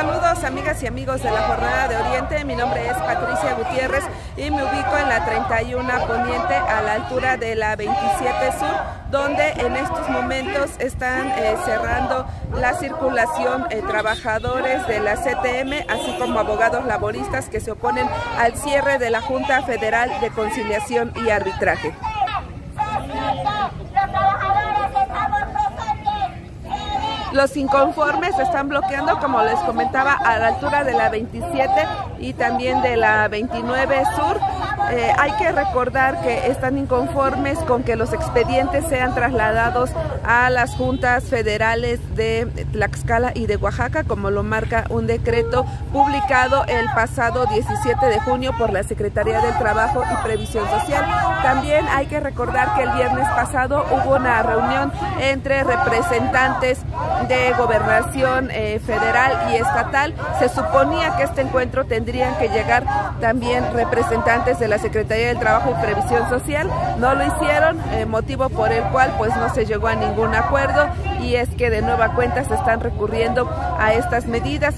Saludos amigas y amigos de la Jornada de Oriente, mi nombre es Patricia Gutiérrez y me ubico en la 31 Poniente a la altura de la 27 Sur, donde en estos momentos están eh, cerrando la circulación eh, trabajadores de la CTM, así como abogados laboristas que se oponen al cierre de la Junta Federal de Conciliación y Arbitraje. Los inconformes están bloqueando, como les comentaba, a la altura de la 27 y también de la 29 Sur. Eh, hay que recordar que están inconformes con que los expedientes sean trasladados a las juntas federales de Tlaxcala y de Oaxaca, como lo marca un decreto publicado el pasado 17 de junio por la Secretaría del Trabajo y Previsión Social. También hay que recordar que el viernes pasado hubo una reunión entre representantes de gobernación eh, federal y estatal. Se suponía que este encuentro tendrían que llegar también representantes de la Secretaría del Trabajo y Previsión Social. No lo hicieron, eh, motivo por el cual pues no se llegó a ningún acuerdo y es que de nueva cuenta se están recurriendo a estas medidas.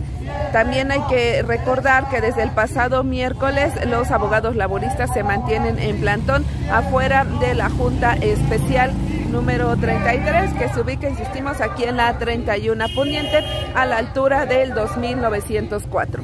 También hay que recordar que desde el pasado miércoles los abogados laboristas se mantienen en plantón afuera de la Junta Especial número 33 que se ubica, insistimos, aquí en la 31 Poniente a la altura del 2904.